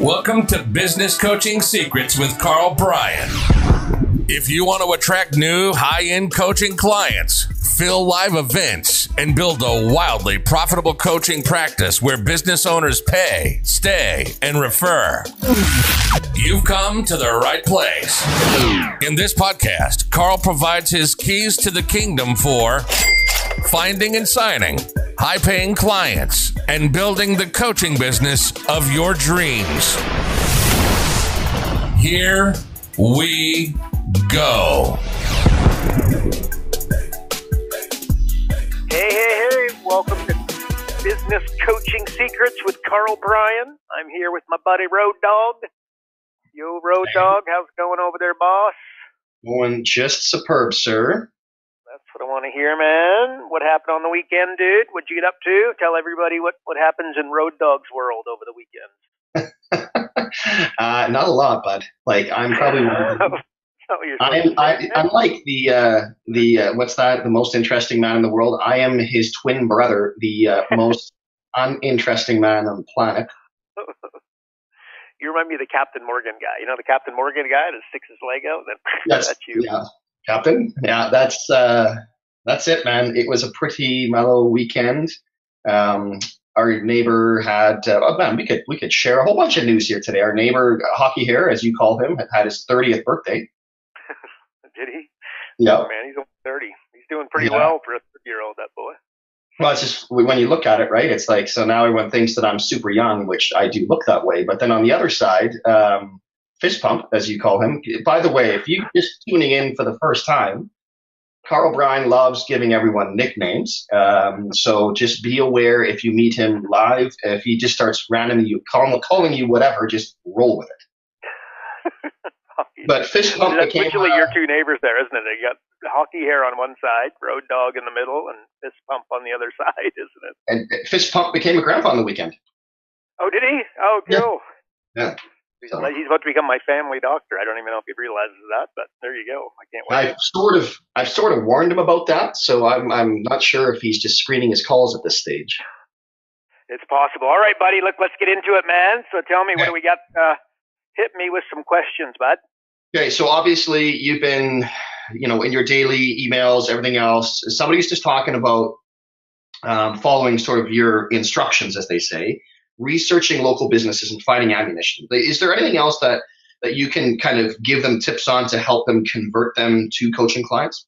Welcome to Business Coaching Secrets with Karl Bryan. If you want to attract new high end coaching clients, fill live events, and build a wildly profitable coaching practice where business owners pay, stay, and refer, you've come to the right place. In this podcast, Karl provides his keys to the kingdom for finding and signing high paying clients and building the coaching business of your dreams. Here we go. Hey, hey, hey, welcome to Business Coaching Secrets with Karl Bryan. I'm here with my buddy Road Dog. Yo, Road Dog, how's it going over there, boss? Going just superb, sir. That's what I want to hear, man. What happened on the weekend, dude? What'd you get up to? Tell everybody what, what happens in Road Dog's world over the weekend. uh, not a lot, bud. Like I'm probably one of the, I'm, I, I'm like the uh, the uh, what's that? The most interesting man in the world. I am his twin brother, the uh, most uninteresting man on the planet. you remind me of the Captain Morgan guy. You know the Captain Morgan guy that sticks his leg out. Then yes, that's you. Yeah, Captain. Yeah, that's uh, that's it, man. It was a pretty mellow weekend. Um, our neighbor had uh, oh man, we could we could share a whole bunch of news here today. Our neighbor, Hockey Hair, as you call him, had his 30th birthday. Did he? Yeah. Oh, man, he's only 30. He's doing pretty yeah. well for a 30 year old, that boy. Well, it's just when you look at it, right? It's like so now everyone thinks that I'm super young, which I do look that way. But then on the other side, um, fist pump, as you call him. By the way, if you're just tuning in for the first time, Karl Bryan loves giving everyone nicknames. Um, so just be aware if you meet him live, if he just starts randomly you calling, calling you whatever, just roll with it. but fist pump That's became usually uh, your two neighbors there, isn't it? You got hockey hair on one side, road dog in the middle, and fist pump on the other side, isn't it? And fist pump became a grandpa on the weekend. Oh, did he? Oh, cool. Yeah. yeah. He's, about to become my family doctor. I don't even know if he realizes that, but there you go. I can't wait. I've sort of, I've sort of warned him about that, so I'm, I'm not sure if he's just screening his calls at this stage. It's possible. All right, buddy. Look, let's get into it, man. So tell me, what do we got? Uh, hit me with some questions, bud. Okay, so obviously you've been, you know, in your daily emails, everything else. Somebody's just talking about um, following sort of your instructions, as they say, researching local businesses and finding ammunition. Is there anything else that that you can kind of give them tips on to help them convert them to coaching clients?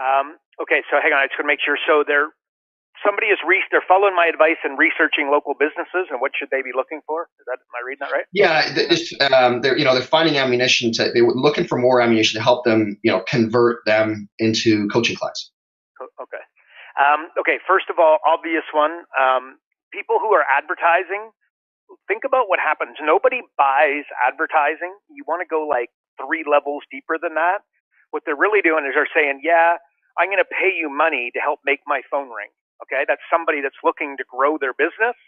Um, okay, so hang on, I just want to make sure. So they're somebody is re- they're following my advice and researching local businesses and what should they be looking for? Is that am I reading that right? Yeah, um, they're you know they're finding ammunition to they're looking for more ammunition to help them you know convert them into coaching clients. Okay. Um, okay. First of all, obvious one. Um, people who are advertising. Think about what happens. Nobody buys advertising. You want to go like three levels deeper than that. What they're really doing is they're saying, "Yeah, I'm going to pay you money to help make my phone ring." Okay, that's somebody that's looking to grow their business.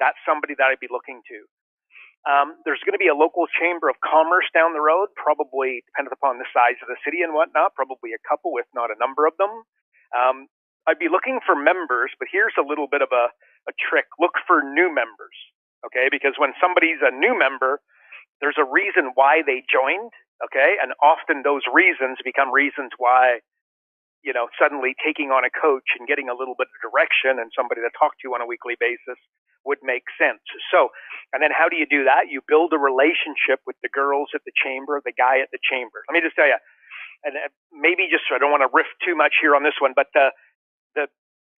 That's somebody that I'd be looking to. Um, there's going to be a local chamber of commerce down the road, probably depending upon the size of the city and whatnot, probably a couple, if not a number of them. Um, I'd be looking for members, but here's a little bit of a, a trick. Look for new members, okay? Because when somebody's a new member, there's a reason why they joined, okay? And often those reasons become reasons why you know, suddenly taking on a coach and getting a little bit of direction and somebody to talk to on a weekly basis would make sense. So, and then how do you do that? You build a relationship with the girls at the chamber, the guy at the chamber. Let me just tell you, and maybe just I don't want to riff too much here on this one, but the the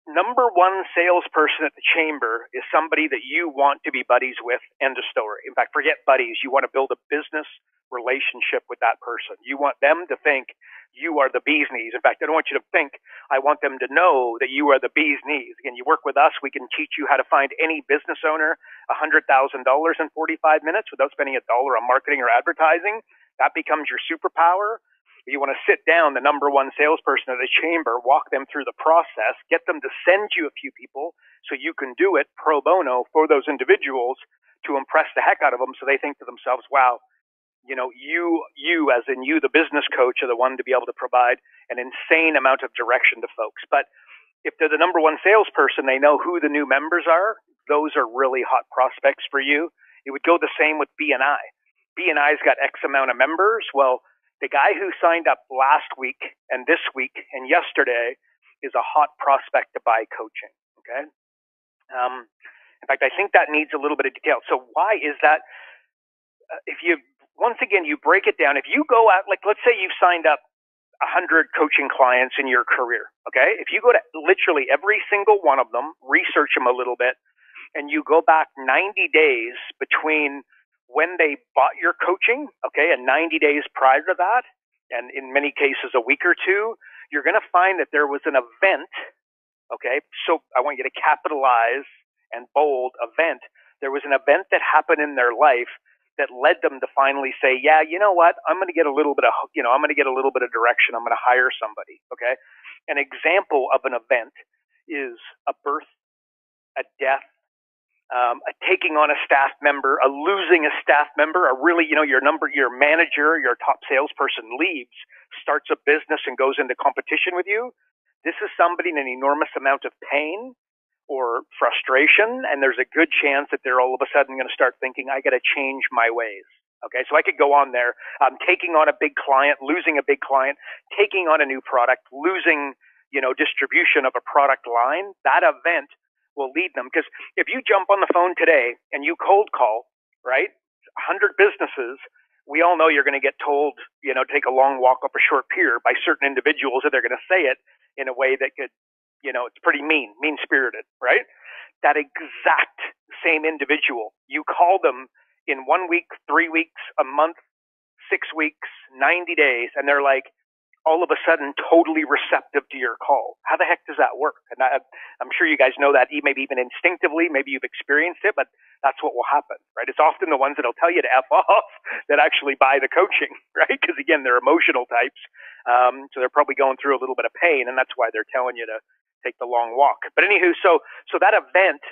number one salesperson at the chamber is somebody that you want to be buddies with. End of story. In fact, forget buddies. You want to build a business relationship with that person. You want them to think you are the bee's knees. In fact, I don't want you to think, I want them to know that you are the bee's knees. Again, you work with us, we can teach you how to find any business owner $100,000 in 45 minutes without spending a dollar on marketing or advertising. That becomes your superpower. You want to sit down, the number one salesperson at the chamber, walk them through the process, get them to send you a few people so you can do it pro bono for those individuals to impress the heck out of them so they think to themselves, wow, you know, you, you as in you, the business coach, are the one to be able to provide an insane amount of direction to folks. But if they're the number one salesperson, they know who the new members are. those are really hot prospects for you. It would go the same with BNI. BNI's got X amount of members. Well, the guy who signed up last week and this week and yesterday is a hot prospect to buy coaching. Okay. Um, in fact, I think that needs a little bit of detail. So why is that? Uh, if you once again you break it down, if you go out like let's say you've signed up 100 coaching clients in your career. Okay. If you go to literally every single one of them, research them a little bit, and you go back 90 days between when they bought your coaching, okay, and 90 days prior to that, and in many cases a week or two, you're going to find that there was an event, okay? So I want you to capitalize and bold event. There was an event that happened in their life that led them to finally say, yeah, you know what? I'm going to get a little bit of, you know, I'm going to get a little bit of direction. I'm going to hire somebody, okay? An example of an event is a birth, a death, um, a taking on a staff member, a losing a staff member, a really, you know, your number, your manager, your top salesperson leaves, starts a business and goes into competition with you. This is somebody in an enormous amount of pain or frustration, and there's a good chance that they're all of a sudden going to start thinking, I got to change my ways. Okay, so I could go on there, um, taking on a big client, losing a big client, taking on a new product, losing, you know, distribution of a product line. That event will lead them. Because if you jump on the phone today and you cold call, right, 100 businesses, we all know you're going to get told, you know, take a long walk up a short pier by certain individuals that they're going to say it in a way that could, you know, it's pretty mean, mean spirited, right? That exact same individual, you call them in one week, three weeks, a month, six weeks, 90 days, and they're like, all of a sudden totally receptive to your call. How the heck does that work? And I, am sure you guys know that maybe even instinctively, maybe you've experienced it, but that's what will happen, right? It's often the ones that'll tell you to F off that actually buy the coaching, right? Because again, they're emotional types. Um, so they're probably going through a little bit of pain and that's why they're telling you to take the long walk. But anywho, so, so that event,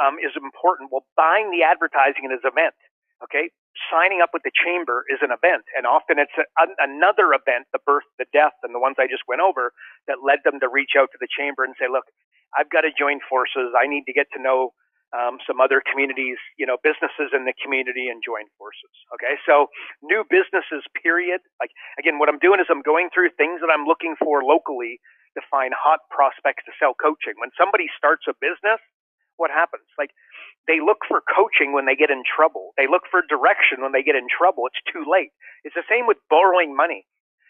um, is important. Well, buying the advertising in his event, okay? signing up with the chamber is an event, and often it's a, another event, the birth, the death, and the ones I just went over, that led them to reach out to the chamber and say, "Look, I've got to join forces. I need to get to know um, some other communities, you know, businesses in the community, and join forces." Okay, so new businesses, period. Like again, what I'm doing is I'm going through things that I'm looking for locally to find hot prospects to sell coaching. When somebody starts a business, what happens? Like they look for coaching when they get in trouble. They look for direction when they get in trouble. It's too late. It's the same with borrowing money.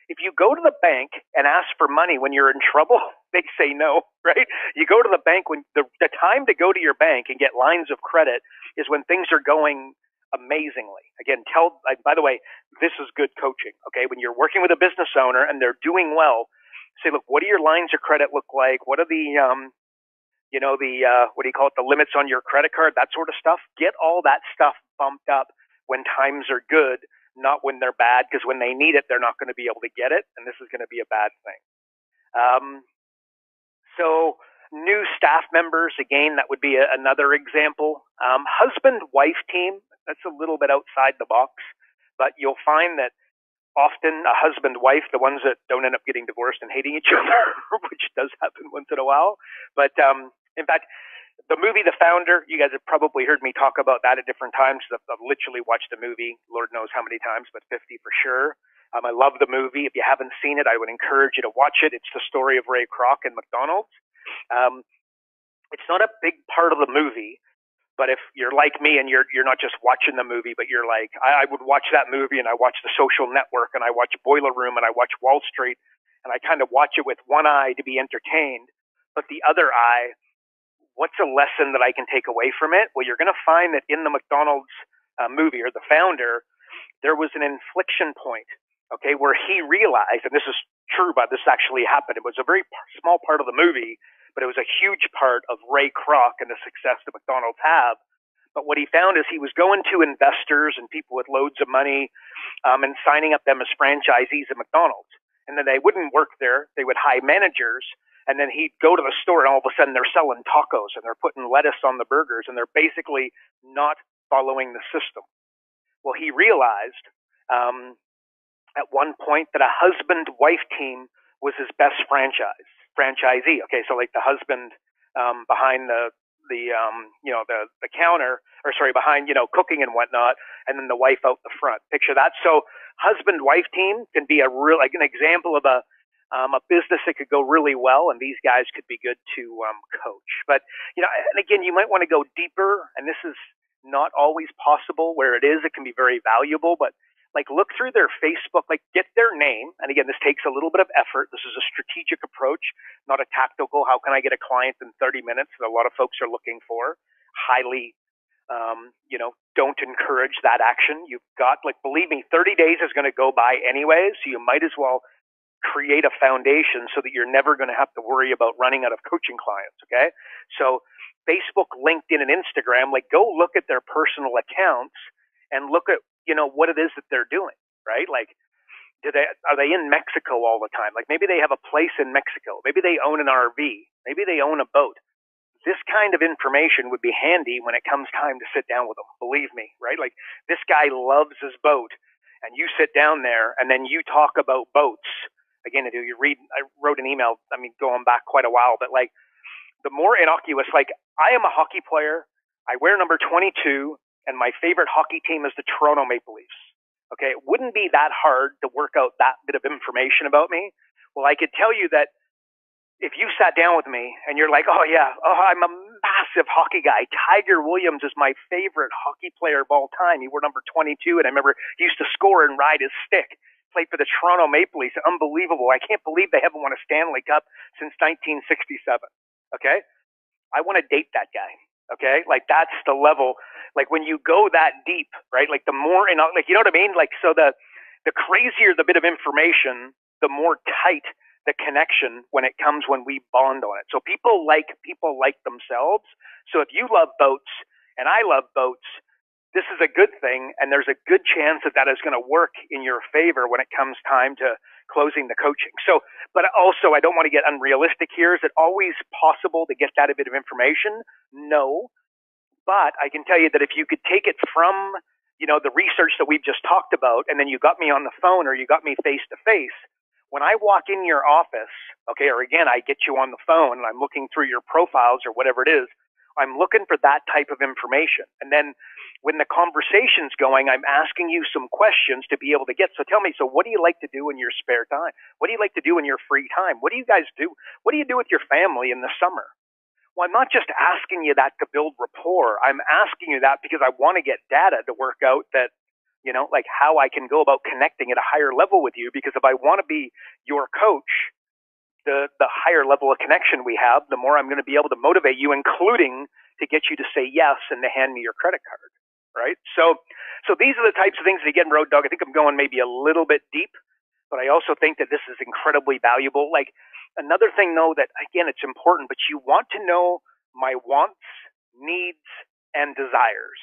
If you go to the bank and ask for money when you're in trouble, they say no, right? You go to the bank when the, the time to go to your bank and get lines of credit is when things are going amazingly. Again, tell, by the way, this is good coaching. Okay. When you're working with a business owner and they're doing well, say, look, what do your lines of credit look like? What are the, um, you know, the, uh, what do you call it, the limits on your credit card, that sort of stuff. Get all that stuff bumped up when times are good, not when they're bad, because when they need it, they're not going to be able to get it, and this is going to be a bad thing. Um, so, new staff members, again, that would be a, another example. Um, husband wife team, that's a little bit outside the box, but you'll find that often a husband wife, the ones that don't end up getting divorced and hating each other, which does happen once in a while. But um, in fact, the movie The Founder, you guys have probably heard me talk about that at different times. I've, I've literally watched the movie, Lord knows how many times, but 50 for sure. Um, I love the movie. If you haven't seen it, I would encourage you to watch it. It's the story of Ray Kroc and McDonald's. Um, it's not a big part of the movie, but if you're like me and you're you're not just watching the movie, but you're like I, I would watch that movie and I watch The Social Network and I watch Boiler Room and I watch Wall Street and I kind of watch it with one eye to be entertained, but the other eye what's a lesson that I can take away from it? Well, you're going to find that in the McDonald's uh, movie or the founder, there was an inflection point, okay, where he realized, and this is true, but this actually happened. It was a very p- small part of the movie, but it was a huge part of Ray Kroc and the success that McDonald's have. But what he found is he was going to investors and people with loads of money um, and signing up them as franchisees at McDonald's. And then they wouldn't work there. They would hire managers and then he'd go to the store and all of a sudden they're selling tacos and they're putting lettuce on the burgers and they're basically not following the system. Well, he realized um, at one point that a husband wife team was his best franchise franchisee. Okay, so like the husband um, behind the the um, you know the the counter or sorry behind you know cooking and whatnot, and then the wife out the front. Picture that. So husband wife team can be a real like an example of a um, a business that could go really well, and these guys could be good to um, coach. But you know, and again, you might want to go deeper, and this is not always possible. Where it is, it can be very valuable, but like look through their Facebook, like get their name. And again, this takes a little bit of effort. This is a strategic approach, not a tactical. How can I get a client in 30 minutes that a lot of folks are looking for? Highly, um, you know, don't encourage that action. You've got, like, believe me, 30 days is going to go by anyways. So you might as well create a foundation so that you're never going to have to worry about running out of coaching clients. Okay. So Facebook, LinkedIn, and Instagram, like go look at their personal accounts and look at you know what it is that they're doing, right? Like, do they are they in Mexico all the time? Like maybe they have a place in Mexico, maybe they own an RV, maybe they own a boat. This kind of information would be handy when it comes time to sit down with them. Believe me, right? Like this guy loves his boat, and you sit down there and then you talk about boats. Again, do you read? I wrote an email. I mean, going back quite a while, but like the more innocuous, like I am a hockey player. I wear number 22 and my favorite hockey team is the Toronto Maple Leafs. Okay, it wouldn't be that hard to work out that bit of information about me. Well, I could tell you that if you sat down with me and you're like, oh yeah, oh I'm a massive hockey guy. Tiger Williams is my favorite hockey player of all time. He wore number 22, and I remember he used to score and ride his stick. Played for the Toronto Maple Leafs. Unbelievable. I can't believe they haven't won a Stanley Cup since 1967. Okay, I want to date that guy. Okay, like that's the level. Like when you go that deep, right? Like the more, and like you know what I mean. Like so the the crazier the bit of information, the more tight the connection when it comes when we bond on it. So people like people like themselves. So if you love boats and I love boats, this is a good thing, and there's a good chance that that is going to work in your favor when it comes time to closing the coaching. So, but also, I don't want to get unrealistic here. Is it always possible to get that a bit of information? No. But I can tell you that if you could take it from, you know, the research that we've just talked about, and then you got me on the phone or you got me face to face, when I walk in your office, okay, or again, I get you on the phone and I'm looking through your profiles or whatever it is, I'm looking for that type of information. And then when the conversation's going, I'm asking you some questions to be able to get. So tell me, so what do you like to do in your spare time? What do you like to do in your free time? What do you guys do? What do you do with your family in the summer? Well, I'm not just asking you that to build rapport. I'm asking you that because I want to get data to work out that, you know, like how I can go about connecting at a higher level with you. Because if I want to be your coach, the, the higher level of connection we have, the more I'm going to be able to motivate you, including to get you to say yes and to hand me your credit card right? So, so these are the types of things. that again, Road Dog, I think I'm going maybe a little bit deep, but I also think that this is incredibly valuable. Like another thing, though, that again, it's important, but you want to know my wants, needs, and desires.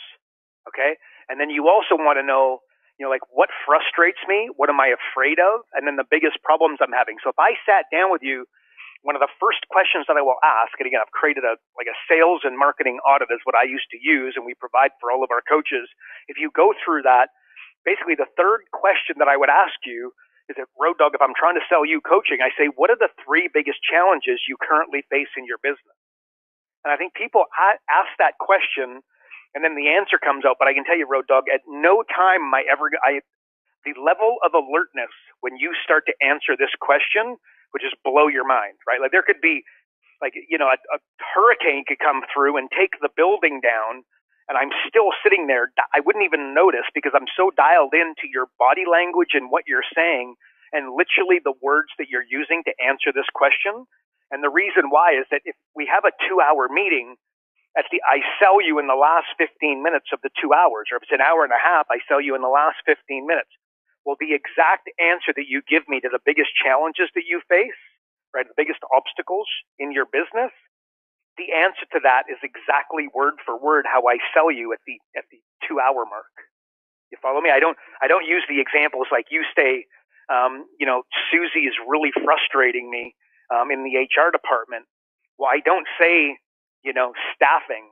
Okay, and then you also want to know, you know, like what frustrates me, what am I afraid of, and then the biggest problems I'm having. So if I sat down with you one of the first questions that I will ask, and again, I've created a like a sales and marketing audit is what I used to use, and we provide for all of our coaches. If you go through that, basically the third question that I would ask you is that Road Dog, if I'm trying to sell you coaching, I say, what are the three biggest challenges you currently face in your business? And I think people ask that question, and then the answer comes out. But I can tell you, Road Dog, at no time am I ever I the level of alertness when you start to answer this question would just blow your mind, right? Like there could be, like you know, a, a hurricane could come through and take the building down, and I'm still sitting there. I wouldn't even notice because I'm so dialed into your body language and what you're saying, and literally the words that you're using to answer this question. And the reason why is that if we have a two-hour meeting, at the I sell you in the last 15 minutes of the two hours, or if it's an hour and a half, I sell you in the last 15 minutes. Well, the exact answer that you give me to the biggest challenges that you face, right, the biggest obstacles in your business, the answer to that is exactly word for word how I sell you at the at the two hour mark. You follow me? I don't I don't use the examples like you stay. Um, you know, Susie is really frustrating me um, in the HR department. Well, I don't say you know staffing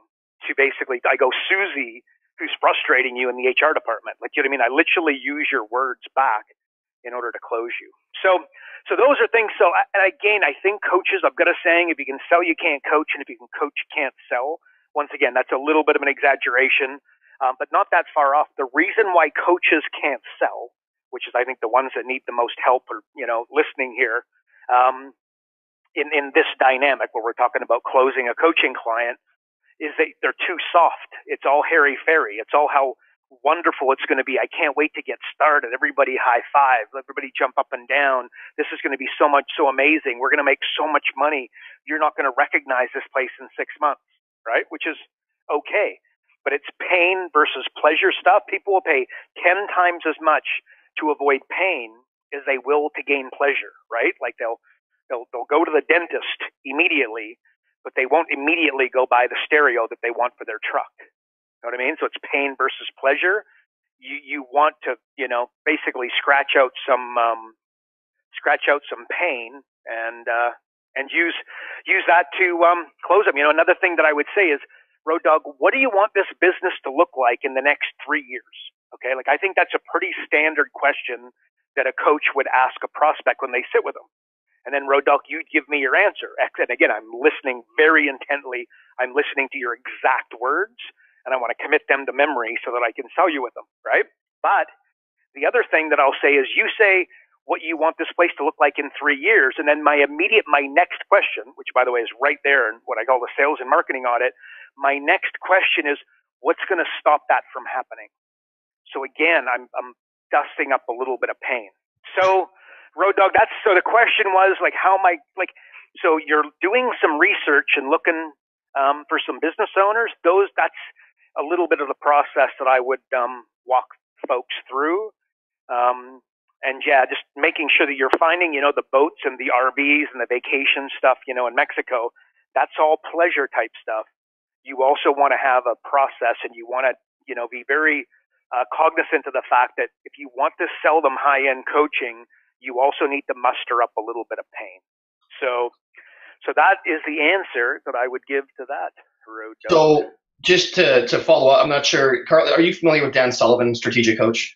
to basically. I go Susie who's frustrating you in the HR department. Like, you know what I mean? I literally use your words back in order to close you. So, so those are things. So, and again, I think coaches, I've got a saying, if you can sell, you can't coach. And if you can coach, you can't sell. Once again, that's a little bit of an exaggeration, um, but not that far off. The reason why coaches can't sell, which is I think the ones that need the most help or you know listening here, um, in in this dynamic where we're talking about closing a coaching client, is that they're too soft. It's all hairy fairy. It's all how wonderful it's going to be. I can't wait to get started. Everybody high five. Everybody jump up and down. This is going to be so much, so amazing. We're going to make so much money. You're not going to recognize this place in six months, right? Which is okay. But it's pain versus pleasure stuff. People will pay 10 times as much to avoid pain as they will to gain pleasure, right? Like they'll, they'll, they'll go to the dentist immediately, but they won't immediately go buy the stereo that they want for their truck You know what I mean? So it's pain versus pleasure. You you want to you know basically scratch out some um, scratch out some pain and uh, and use use that to um, close them. You know, another thing that I would say is, Road Dog, what do you want this business to look like in the next three years? Okay, like I think that's a pretty standard question that a coach would ask a prospect when they sit with them. And then Dog, you give me your answer. And again, I'm listening very intently. I'm listening to your exact words and I want to commit them to memory so that I can sell you with them, right? But the other thing that I'll say is you say what you want this place to look like in three years, and then my immediate, my next question, which by the way is right there in what I call the sales and marketing audit, my next question is what's going to stop that from happening? So again, I'm, I'm dusting up a little bit of pain. So, Road Dog, that's so the question was like, how am I like? So you're doing some research and looking um, for some business owners. Those that's a little bit of the process that I would um, walk folks through. Um, and yeah, just making sure that you're finding, you know, the boats and the RVs and the vacation stuff, you know, in Mexico. That's all pleasure type stuff. You also want to have a process and you want to, you know, be very uh, cognizant of the fact that if you want to sell them high end coaching, you also need to muster up a little bit of pain. So, so that is the answer that I would give to that road. So, just to, to follow up, I'm not sure, Karl, are you familiar with Dan Sullivan, strategic coach?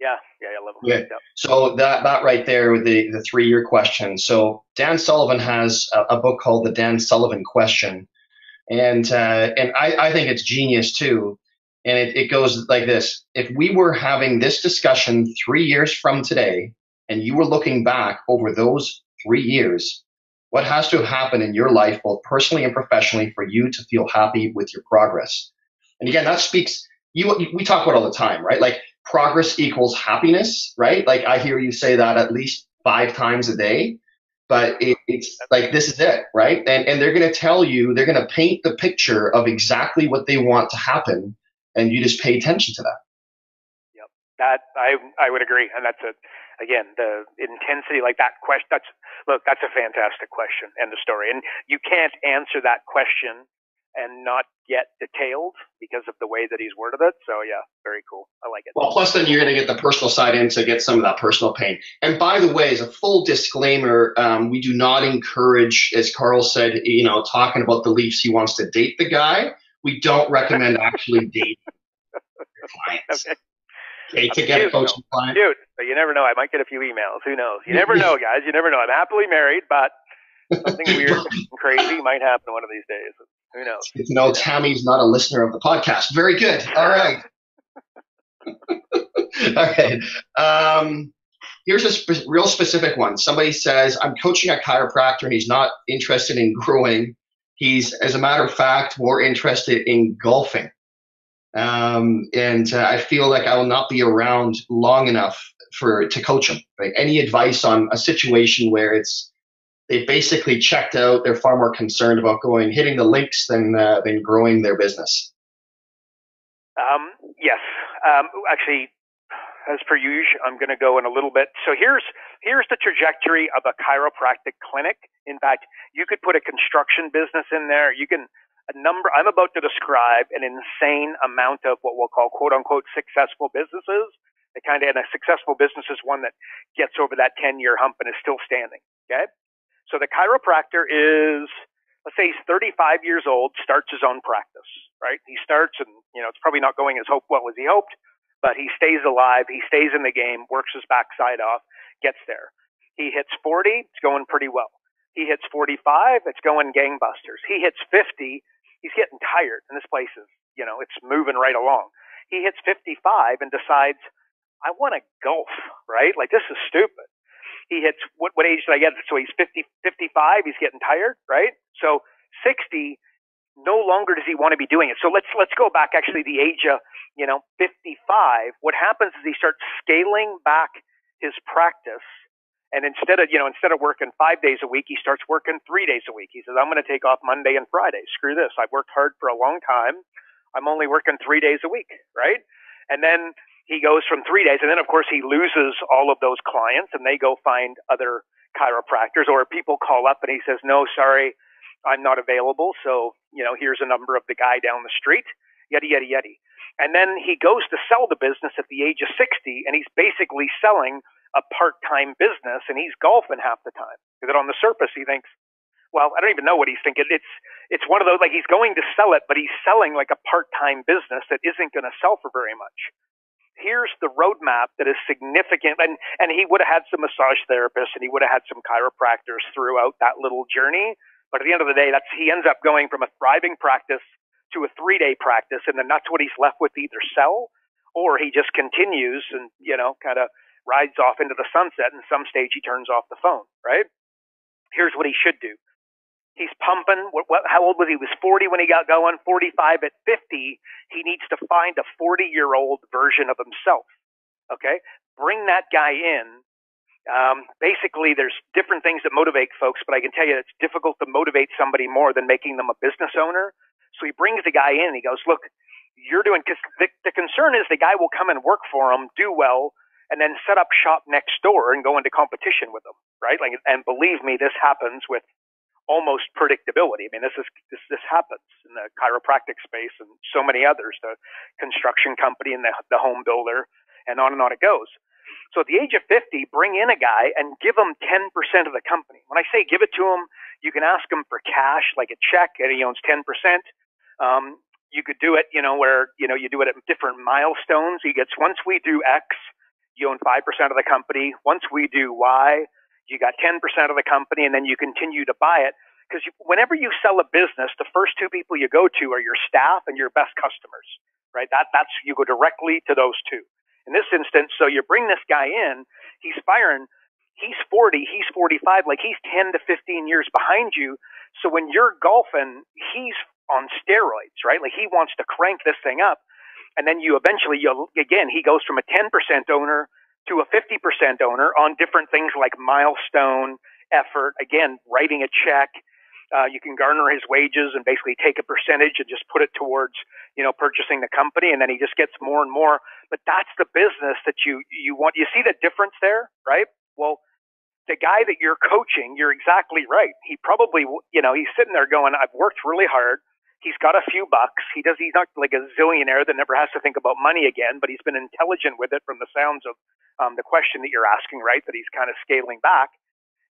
Yeah, yeah, I love him. Yeah. Yep. So that that right there with the the three year question. So Dan Sullivan has a, a, book called The Dan Sullivan Question, and uh, and I, I think it's genius too. And it, it goes like this: If we were having this discussion three years from today, and you were looking back over those three years, what has to happen in your life, both personally and professionally, for you to feel happy with your progress? And again, that speaks, you, we talk about all the time, right? Like progress equals happiness, right? Like I hear you say that at least five times a day, but it, it's like, this is it, right? And, and they're going to tell you, they're going to paint the picture of exactly what they want to happen. And you just pay attention to that. Yep. That I, I would agree. And that's a, again, the intensity, like that question, that's, look, that's a fantastic question and the story. And you can't answer that question and not get detailed because of the way that he's worded it. So yeah, very cool. I like it. Well, plus then you're going to get the personal side in to get some of that personal pain. And by the way, as a full disclaimer, um, we do not encourage, as Karl said, you know, talking about the Leafs, he wants to date the guy. We don't recommend actually dating clients. Okay. Okay, to get a coaching client. Cute, but you never know. I might get a few emails. Who knows? You never know, guys. You never know. I'm happily married, but something weird and crazy might happen one of these days. Who knows? Good to know Tammy's not a listener of the podcast. Very good. All right. All right. Um, here's a spe- real specific one. Somebody says, I'm coaching a chiropractor and he's not interested in growing. He's, as a matter of fact, more interested in golfing. Um, and uh, I feel like I will not be around long enough for to coach them. Right? Any advice on a situation where it's they basically checked out, they're far more concerned about going hitting the links than uh, than growing their business. Um, yes, um, actually, as per usual, I'm going to go in a little bit. So here's here's the trajectory of a chiropractic clinic. In fact, you could put a construction business in there. You can a number, I'm about to describe an insane amount of what we'll call quote unquote successful businesses. The kind of, and a successful business is one that gets over that 10 year hump and is still standing. Okay. So the chiropractor is, let's say he's 35 years old, starts his own practice, right? He starts and, you know, it's probably not going as hope well as he hoped, but he stays alive. He stays in the game, works his backside off, gets there. He hits 40, it's going pretty well. He hits 45, it's going gangbusters. He hits 50, he's getting tired, and this place is, you know, it's moving right along. He hits 55 and decides, I want to golf, right? Like this is stupid. He hits what what age did I get? So he's 50, 55. He's getting tired, right? So 60, no longer does he want to be doing it. So let's let's go back actually the age of you know 55. What happens is he starts scaling back his practice and instead of, you know, instead of working five days a week, he starts working three days a week. He says, I'm going to take off Monday and Friday. Screw this. I've worked hard for a long time. I'm only working three days a week, right? And then he goes from three days, and then of course he loses all of those clients, and they go find other chiropractors, or people call up and he says, "No, sorry, I'm not available." So you know, here's a number of the guy down the street, yada yada yada. And then he goes to sell the business at the age of 60, and he's basically selling a part-time business and he's golfing half the time. Because on the surface he thinks, well, I don't even know what he's thinking. It's it's one of those like he's going to sell it, but he's selling like a part-time business that isn't going to sell for very much. Here's the roadmap that is significant, and and he would have had some massage therapists and he would have had some chiropractors throughout that little journey. But at the end of the day, that's he ends up going from a thriving practice to a three-day practice, and then that's what he's left with either sell or he just continues and you know kind of rides off into the sunset, and some stage he turns off the phone, right? Here's what he should do. He's pumping. What, what, how old was he? He was 40 when he got going, 45 at 50. He needs to find a 40 year old version of himself. Okay? Bring that guy in. Um, basically, there's different things that motivate folks, but I can tell you it's difficult to motivate somebody more than making them a business owner. So he brings the guy in. He goes, Look, you're doing, because the, the concern is the guy will come and work for him, do well, and then set up shop next door and go into competition with them, right? Like, and believe me, this happens with almost predictability. I mean, this is this this happens in the chiropractic space and so many others, the construction company and the, the home builder, and on and on it goes. So at the age of 50, bring in a guy and give him 10% of the company. When I say give it to him, you can ask him for cash, like a check, and he owns 10%. Um, you could do it, you know, where, you know, you do it at different milestones. He gets, once we do X, you own 5% of the company. Once we do Y, you got 10% of the company, and then you continue to buy it. Because whenever you sell a business, the first two people you go to are your staff and your best customers, right? That, that's, you go directly to those two. In this instance, so you bring this guy in, he's firing, he's 40, he's 45, like he's 10 to 15 years behind you. So when you're golfing, he's on steroids, right? Like he wants to crank this thing up and then you eventually you again he goes from a 10% owner to a 50% owner on different things like milestone effort again writing a check. Uh, you can garner his wages and basically take a percentage and just put it towards you know purchasing the company and then he just gets more and more. But that's the business that you you want. You see the difference there right? Well the guy that you're coaching you're exactly right. He probably you know he's sitting there going i've worked really hard He's got a few bucks. He does. He's not like a zillionaire that never has to think about money again. But he's been intelligent with it from the sounds of um, the question that you're asking, right? That he's kind of scaling back,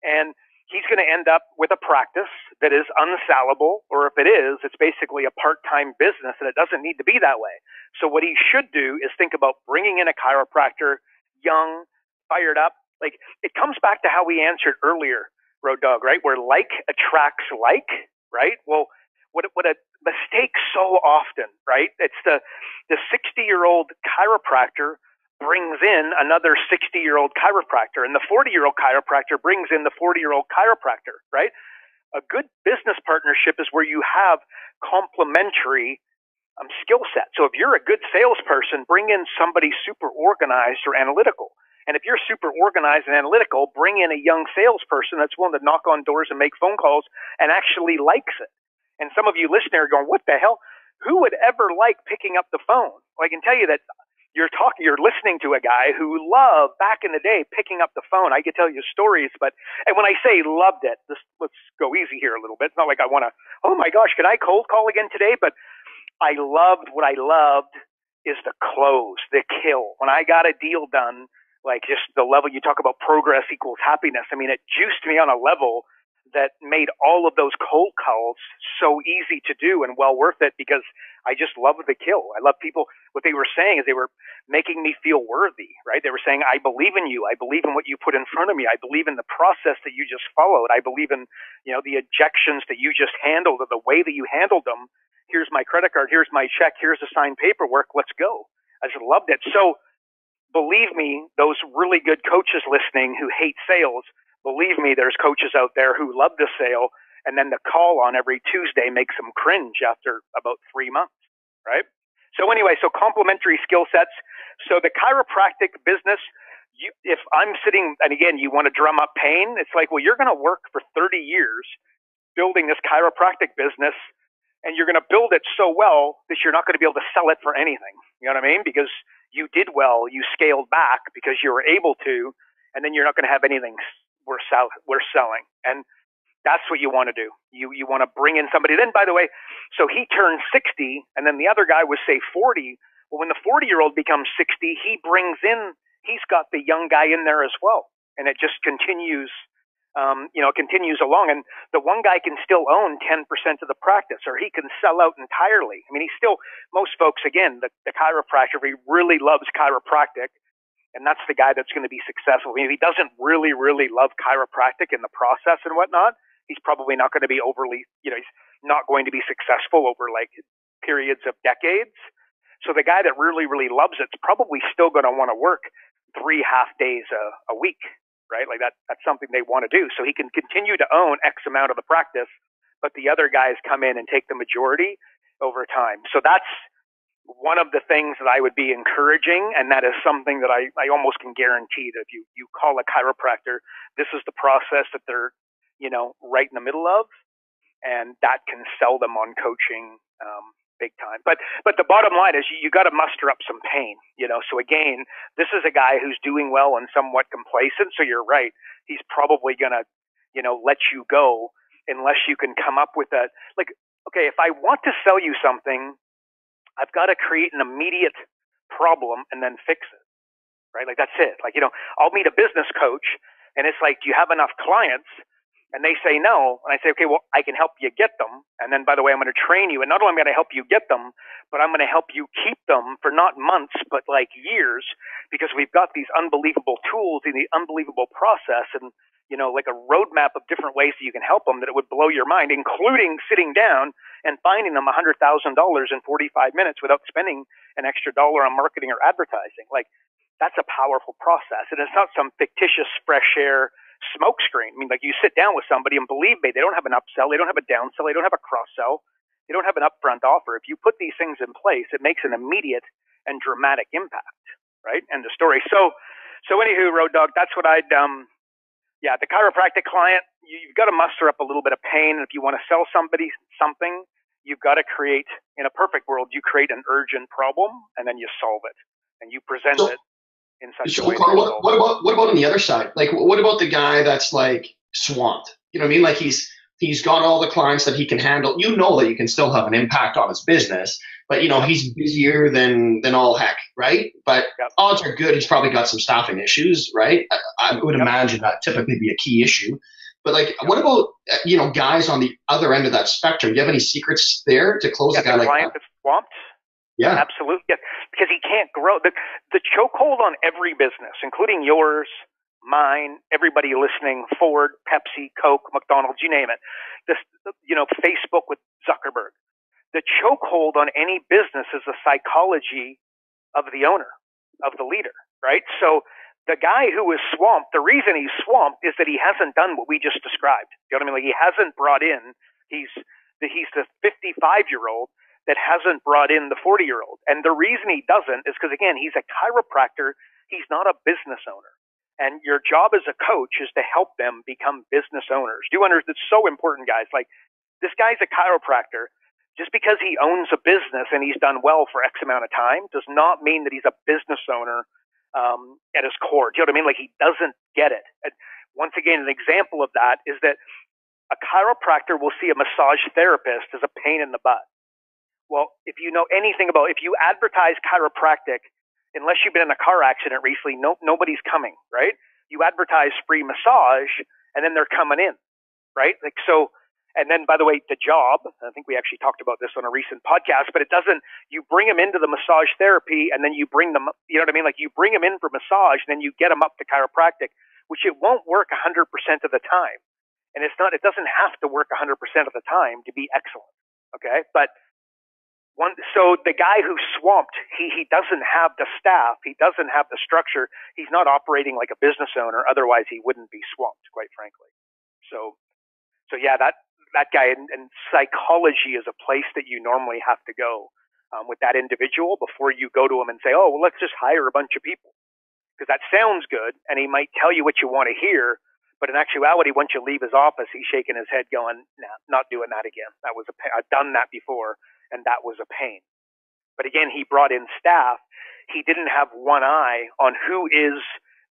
and he's going to end up with a practice that is unsellable, or if it is, it's basically a part-time business, and it doesn't need to be that way. So what he should do is think about bringing in a chiropractor, young, fired up. Like it comes back to how we answered earlier, Road Dog, right? Where like attracts like, right? Well what what a mistake so often, right? It's the the 60 year old chiropractor brings in another 60 year old chiropractor, and the 40 year old chiropractor brings in the 40 year old chiropractor, right? A good business partnership is where you have complementary um, skill set. So if you're a good salesperson, bring in somebody super organized or analytical. And if you're super organized and analytical, bring in a young salesperson that's willing to knock on doors and make phone calls and actually likes it. And some of you listening are going, what the hell? Who would ever like picking up the phone? Well, I can tell you that you're talking, you're listening to a guy who loved back in the day picking up the phone. I could tell you stories, but, and when I say loved it, this, let's go easy here a little bit. It's not like I want to, oh my gosh, can I cold call again today? But I loved what I loved is the close, the kill. When I got a deal done, like just the level you talk about progress equals happiness. I mean, it juiced me on a level that made all of those cold calls so easy to do and well worth it because I just love the kill. I love people. What they were saying is they were making me feel worthy, right? They were saying, I believe in you. I believe in what you put in front of me. I believe in the process that you just followed. I believe in, you know, the ejections that you just handled or the way that you handled them. here's my credit card, here's my check, here's the signed paperwork, let's go. I just loved it. So believe me, those really good coaches listening who hate sales, believe me, there's coaches out there who love the sale and then the call on every Tuesday makes them cringe after about three months, right? So anyway, so complementary skill sets. So the chiropractic business, you, if I'm sitting, and again, you want to drum up pain, it's like, well, you're going to work for 30 years building this chiropractic business and you're going to build it so well that you're not going to be able to sell it for anything. You know what I mean? Because you did well, you scaled back because you were able to, and then you're not going to have anything worth, sell we're selling. And that's what you want to do. You you want to bring in somebody. Then, by the way, so he turned 60, and then the other guy was say 40. Well, when the 40 year old becomes 60, he brings in. He's got the young guy in there as well, and it just continues. Um, you know, continues along, and the one guy can still own 10% of the practice, or he can sell out entirely. I mean, he's still most folks again, the, the chiropractor, he really loves chiropractic and that's the guy that's going to be successful. If he doesn't really, really love chiropractic and the process and whatnot, he's probably not going to be overly, you know, he's not going to be successful over like periods of decades. So the guy that really, really loves it's probably still going to want to work three half days a, a week, right? Like that, that's something they want to do. So he can continue to own X amount of the practice, but the other guys come in and take the majority over time. So that's one of the things that I would be encouraging, and that is something that I, I almost can guarantee that if you, you call a chiropractor, this is the process that they're you know, right in the middle of, and that can sell them on coaching um, big time. But but the bottom line is you, you got to muster up some pain, you know. So again, this is a guy who's doing well and somewhat complacent. So you're right, he's probably gonna, you know, let you go unless you can come up with a like. Okay, if I want to sell you something, I've got to create an immediate problem and then fix it. Right? Like that's it. Like, you know, I'll meet a business coach and it's like, do you have enough clients? and they say no, and I say, okay, well, I can help you get them. And then, by the way, I'm going to train you. And not only am I going to help you get them, but I'm going to help you keep them for not months, but like years, because we've got these unbelievable tools and the unbelievable process and, you know, like a roadmap of different ways that you can help them that it would blow your mind, including sitting down and finding them $100,000 in 45 minutes without spending an extra dollar on marketing or advertising. Like, that's a powerful process. And it's not some fictitious fresh air smokescreen. I mean, like you sit down with somebody and believe me, they don't have an upsell, they don't have a downsell, they don't have a cross sell, they don't have an upfront offer. If you put these things in place, it makes an immediate and dramatic impact, right? End of story. So, so anywho, Road Dog, that's what I'd, um, yeah, the chiropractic client, you've got to muster up a little bit of pain. If you want to sell somebody something, you've got to create, in a perfect world, you create an urgent problem and then you solve it and you present so, it in such so, a way. What, what, about what about on the other side? Like, what about the guy that's like swamped? You know what I mean? Like he's he's got all the clients that he can handle. You know that you can still have an impact on his business, but you know he's busier than than all heck, right? But yep. odds are good he's probably got some staffing issues, right? I, I would yep. imagine that typically be a key issue. But like, yep. what about uh, you know guys on the other end of that spectrum? Do you have any secrets there to close yeah, a guy like that? that's swamped. Yeah, absolutely. Because he can't grow. The the chokehold on every business, including yours, mine, everybody listening, Ford, Pepsi, Coke, McDonald's, you name it. This, you know, Facebook with Zuckerberg. The chokehold on any business is the psychology of the owner, of the leader, right? So the guy who is swamped, the reason he's swamped is that he hasn't done what we just described. You know what I mean? Like he hasn't brought in. He's the, he's the 55 year old that hasn't brought in the 40 year old. And the reason he doesn't is because, again, he's a chiropractor. He's not a business owner. And your job as a coach is to help them become business owners. Do understand? It's so important, guys. Like, this guy's a chiropractor. Just because he owns a business and he's done well for X amount of time does not mean that he's a business owner um, at his core. Do you know what I mean? Like, he doesn't get it. And once again, an example of that is that a chiropractor will see a massage therapist as a pain in the butt. Well, if you know anything about, if you advertise chiropractic, unless you've been in a car accident recently, no, nobody's coming, right? You advertise free massage, and then they're coming in, right? Like so. And then, by the way, the job, I think we actually talked about this on a recent podcast, but it doesn't, you bring them into the massage therapy and then you bring them, you know what I mean? Like you bring them in for massage and then you get them up to chiropractic, which it won't work 100% of the time. And it's not, it doesn't have to work 100% of the time to be excellent. Okay. But one, so the guy who's swamped, he, he doesn't have the staff, he doesn't have the structure, he's not operating like a business owner. Otherwise, he wouldn't be swamped, quite frankly. So, so yeah, that that guy and, and psychology is a place that you normally have to go um, with that individual before you go to him and say, oh, well, let's just hire a bunch of people because that sounds good, and he might tell you what you want to hear. But in actuality, once you leave his office, he's shaking his head, going, "Nah, not doing that again. That was a. I've done that before, and that was a pain." But again, he brought in staff. He didn't have one eye on who is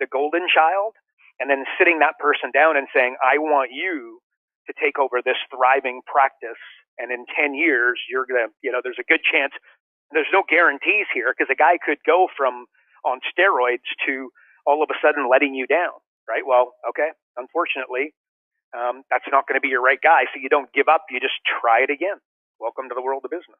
the golden child, and then sitting that person down and saying, "I want you to take over this thriving practice, and in ten years, you're gonna, you know, there's a good chance." There's no guarantees here because a guy could go from on steroids to all of a sudden letting you down, right? Well, okay, unfortunately, um, that's not going to be your right guy. So you don't give up, you just try it again. Welcome to the world of business.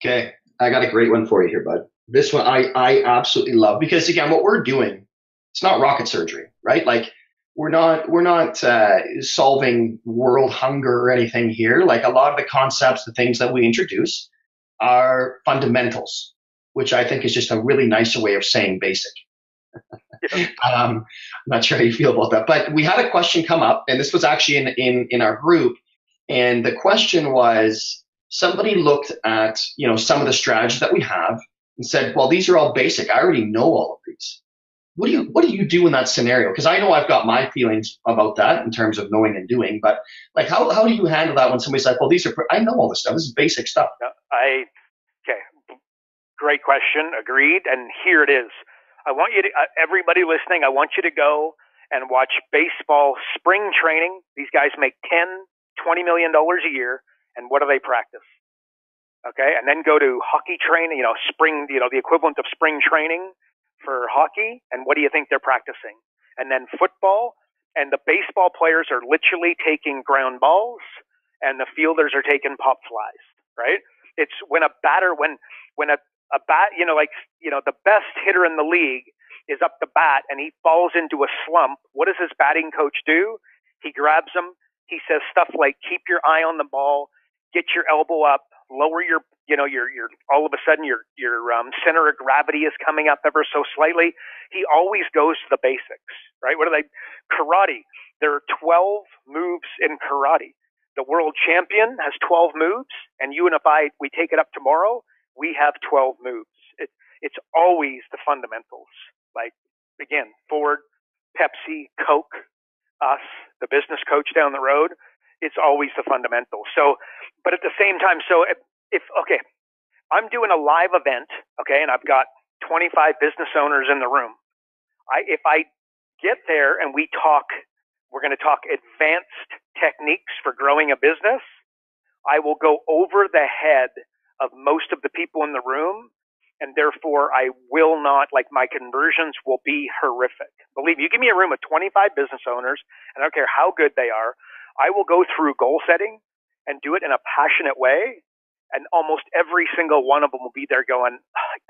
Okay, I got a great one for you here, bud. This one I, I absolutely love because again, what we're doing, it's not rocket surgery, right? Like we're not we're not uh, solving world hunger or anything here. Like a lot of the concepts, the things that we introduce, are fundamentals which I think is just a really nicer way of saying basic. um, I'm not sure how you feel about that, but we had a question come up, and this was actually in, in, in our group, and the question was somebody looked at you know some of the strategies that we have and said, well, these are all basic. I already know all of these. What do you what do you do in that scenario? Because I know I've got my feelings about that in terms of knowing and doing, but like how how do you handle that when somebody's like, well, these are I know all this stuff. This is basic stuff. I okay, Great question. Agreed. And here it is. I want you to, uh, everybody listening, I want you to go and watch baseball spring training. These guys make 10, 20 million dollars a year. And what do they practice? Okay. And then go to hockey training, you know, spring, you know, the equivalent of spring training for hockey. And what do you think they're practicing? And then football. And the baseball players are literally taking ground balls and the fielders are taking pop flies, right? It's when a batter, when, when a, a bat, you know, like, you know, the best hitter in the league is up the bat and he falls into a slump. What does his batting coach do? He grabs him. He says stuff like, keep your eye on the ball, get your elbow up, lower your, you know, your, your, all of a sudden your, your um, center of gravity is coming up ever so slightly. He always goes to the basics, right? What are they? Karate. There are 12 moves in karate. The world champion has 12 moves, and you and if I, we take it up tomorrow, we have 12 moves. It, it's always the fundamentals. Like, again, Ford, Pepsi, Coke, us, the business coach down the road, it's always the fundamentals. So, but at the same time, so if, if okay, I'm doing a live event, okay, and I've got 25 business owners in the room. I, if I get there and we talk, we're going to talk advanced techniques for growing a business. I will go over the head of most of the people in the room. And therefore, I will not, like, my conversions will be horrific. Believe me, you give me a room of 25 business owners, and I don't care how good they are, I will go through goal setting and do it in a passionate way. And almost every single one of them will be there going,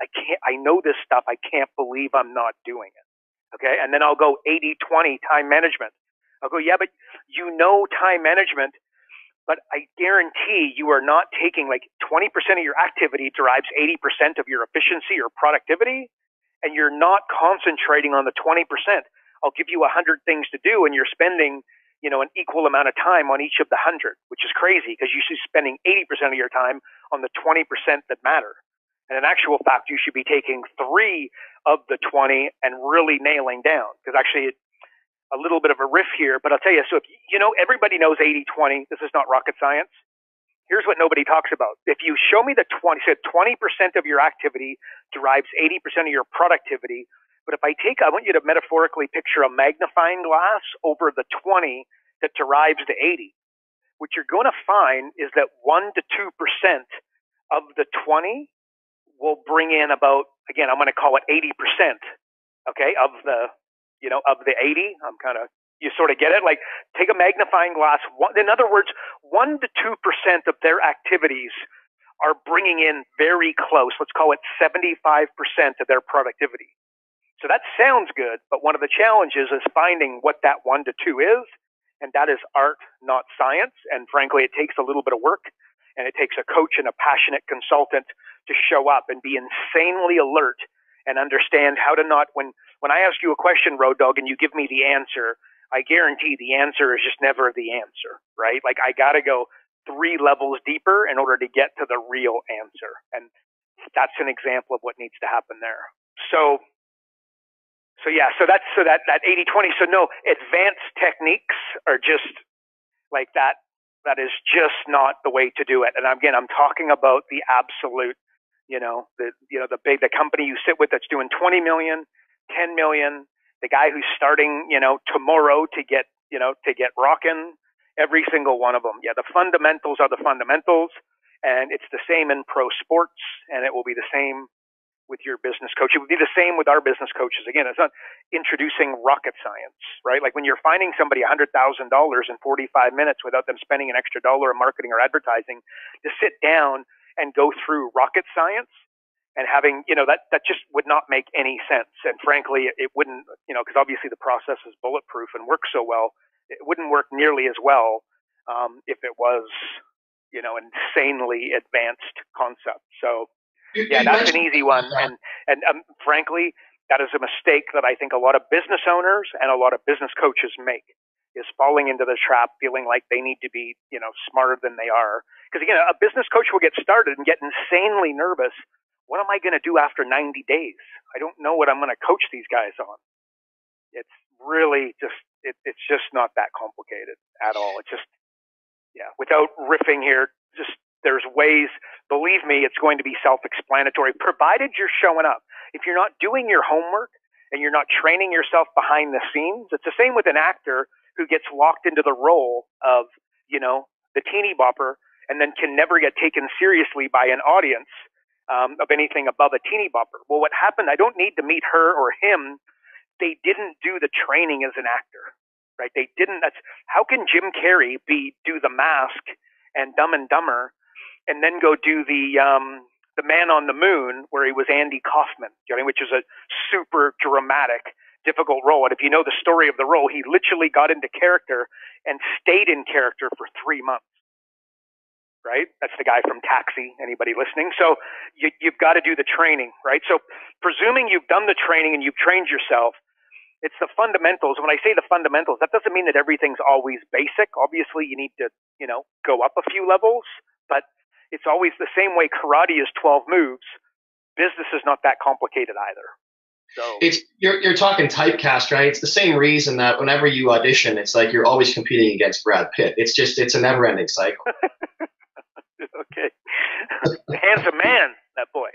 I can't, I know this stuff. I can't believe I'm not doing it. Okay. And then I'll go 80 20 time management. I'll go, yeah, but you know time management but I guarantee you are not taking like 20% of your activity derives 80% of your efficiency or productivity, and you're not concentrating on the 20%. I'll give you 100 things to do, and you're spending, you know, an equal amount of time on each of the 100, which is crazy because you should be spending 80% of your time on the 20% that matter. And in actual fact, you should be taking three of the 20 and really nailing down because actually it a little bit of a riff here, but I'll tell you. So, if, you know, everybody knows 80 20. This is not rocket science. Here's what nobody talks about. If you show me the 20, said 20% of your activity derives 80% of your productivity. But if I take, I want you to metaphorically picture a magnifying glass over the 20 that derives the 80. What you're going to find is that 1% to 2% of the 20 will bring in about, again, I'm going to call it 80%, okay, of the you know, of the 80. I'm kind of, you sort of get it. Like take a magnifying glass. In other words, one to two percent of their activities are bringing in very close. Let's call it 75% of their productivity. So that sounds good, but one of the challenges is finding what that one to two is, and that is art, not science. And frankly, it takes a little bit of work. And it takes a coach and a passionate consultant to show up and be insanely alert and understand how to not when when I ask you a question, Road Dog, and you give me the answer, I guarantee the answer is just never the answer, right? Like I got to go three levels deeper in order to get to the real answer, and that's an example of what needs to happen there. So so yeah, so that's so that that 80-20. So no, advanced techniques are just like that. That is just not the way to do it. And again, I'm talking about the absolute, you know, the you know the big the company you sit with that's doing 20 million, 10 million, the guy who's starting, you know, tomorrow to get, you know, to get rocking. Every single one of them. Yeah, the fundamentals are the fundamentals, and it's the same in pro sports, and it will be the same with your business coach. It would be the same with our business coaches. Again, it's not introducing rocket science, right? Like when you're finding somebody $100,000 in 45 minutes without them spending an extra dollar in marketing or advertising to sit down and go through rocket science and having, you know, that, that just would not make any sense. And frankly, it wouldn't, you know, because obviously the process is bulletproof and works so well, it wouldn't work nearly as well um, if it was, you know, insanely advanced concept. So, yeah, that's an easy one. And and um, frankly, that is a mistake that I think a lot of business owners and a lot of business coaches make is falling into the trap, feeling like they need to be, you know, smarter than they are. Because again, a business coach will get started and get insanely nervous. What am I going to do after 90 days? I don't know what I'm going to coach these guys on. It's really just, it, it's just not that complicated at all. It's just, yeah, without riffing here, just there's ways, believe me, it's going to be self explanatory, provided you're showing up. If you're not doing your homework and you're not training yourself behind the scenes, it's the same with an actor who gets locked into the role of, you know, the teeny bopper and then can never get taken seriously by an audience um, of anything above a teeny bopper. Well, what happened, I don't need to meet her or him. They didn't do the training as an actor, right? They didn't. That's how can Jim Carrey be do the mask and Dumb and Dumber and then go do the um, the Man on the Moon, where he was Andy Kaufman, you know, which is a super dramatic, difficult role. And if you know the story of the role, he literally got into character and stayed in character for three months. Right? That's the guy from Taxi. Anybody listening? So you, you've got to do the training, right? So presuming you've done the training and you've trained yourself, it's the fundamentals. When I say the fundamentals, that doesn't mean that everything's always basic. Obviously, you need to, you know, go up a few levels, but it's always the same way karate is 12 moves. Business is not that complicated either. So it's you're you're talking typecast, right? It's the same reason that whenever you audition, it's like you're always competing against Brad Pitt. It's just it's a never-ending cycle. okay, handsome man, that boy.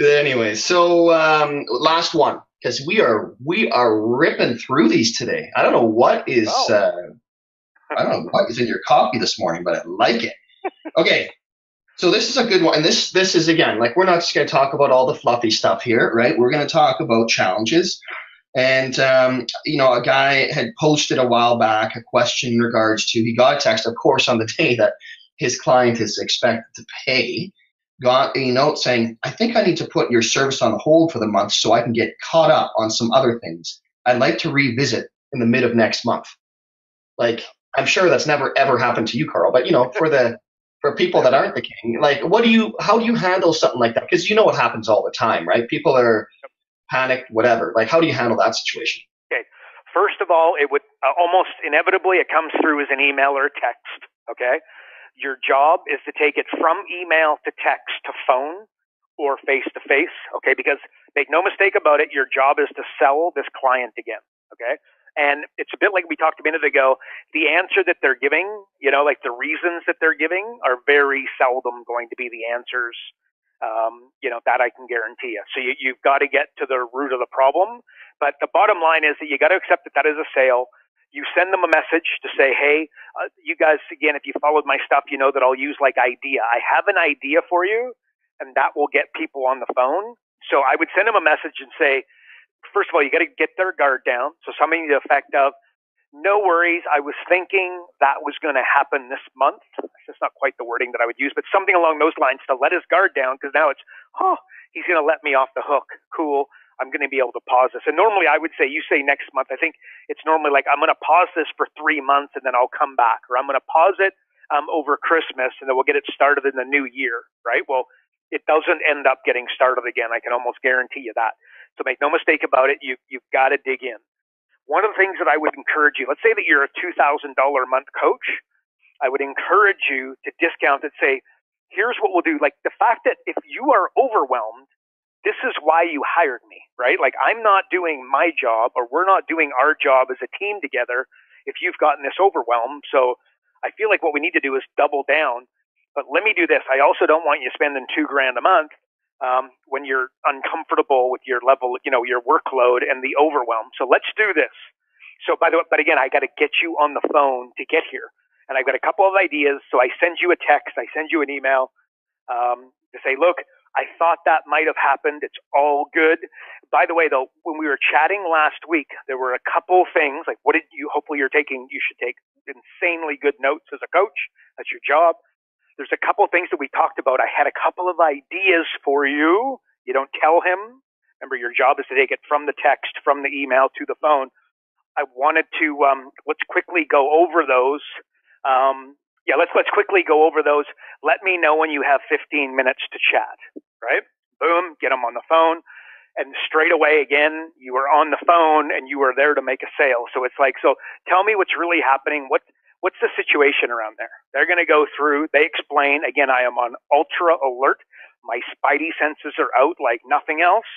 Anyway, so um, last one because we are we are ripping through these today. I don't know what is oh. uh, I don't know what is in your coffee this morning, but I like it. Okay, so this is a good one. And this this is again, like we're not just going to talk about all the fluffy stuff here, right? We're going to talk about challenges. And um, you know, a guy had posted a while back a question in regards to he got a text, of course, on the day that his client is expected to pay, got a note saying, I think I need to put your service on hold for the month so I can get caught up on some other things. I'd like to revisit in the mid of next month. Like, I'm sure that's never ever happened to you, Karl, but you know, for the for people that aren't the king like what do you how do you handle something like that? Because you know what happens all the time right? People are panicked whatever. Like how do you handle that situation? Okay. First of all it would uh, almost inevitably it comes through as an email or text okay? Your job is to take it from email to text to phone or face to face okay? Because make no mistake about it your job is to sell this client again okay and it's a bit like we talked a minute ago. The answer that they're giving, you know, like the reasons that they're giving are very seldom going to be the answers. Um, you know, that I can guarantee you. So you, you've got to get to the root of the problem. But the bottom line is that you got to accept that that is a sale. You send them a message to say, hey, uh, you guys, again, if you followed my stuff, you know that I'll use like idea. I have an idea for you, and that will get people on the phone. So I would send them a message and say, first of all, you got to get their guard down. So something to the effect of, no worries. I was thinking that was going to happen this month. That's not quite the wording that I would use, but something along those lines to let his guard down because now it's, oh, he's going to let me off the hook. Cool. I'm going to be able to pause this. And normally I would say, you say next month. I think it's normally like, I'm going to pause this for three months and then I'll come back, or I'm going to pause it um, over Christmas, and then we'll get it started in the new year, right? Well, it doesn't end up getting started again. I can almost guarantee you that. So make no mistake about it. You you've got to dig in. One of the things that I would encourage you, let's say that you're a two thousand dollar a month coach, I would encourage you to discount it. Say, here's what we'll do. Like the fact that if you are overwhelmed, this is why you hired me, right? Like I'm not doing my job, or we're not doing our job as a team together. If you've gotten this overwhelmed, so I feel like what we need to do is double down but let me do this. I also don't want you spending two grand a month um, when you're uncomfortable with your level, you know, your workload and the overwhelm. So let's do this. So by the way, but again, I got to get you on the phone to get here. And I've got a couple of ideas. So I send you a text, I send you an email um, to say, look, I thought that might have happened. It's all good. By the way, though, when we were chatting last week, there were a couple things like, what did you, hopefully you're taking, you should take insanely good notes as a coach. That's your job. There's a couple of things that we talked about. I had a couple of ideas for you. You don't tell him. Remember, your job is to take it from the text, from the email to the phone. I wanted to um, let's quickly go over those. Um, yeah, let's let's quickly go over those. Let me know when you have 15 minutes to chat. Right? Boom, get them on the phone, and straight away again, you are on the phone and you are there to make a sale. So it's like, so tell me what's really happening. What what's the situation around there? They're going to go through, they explain. Again, I am on ultra alert. My spidey senses are out like nothing else.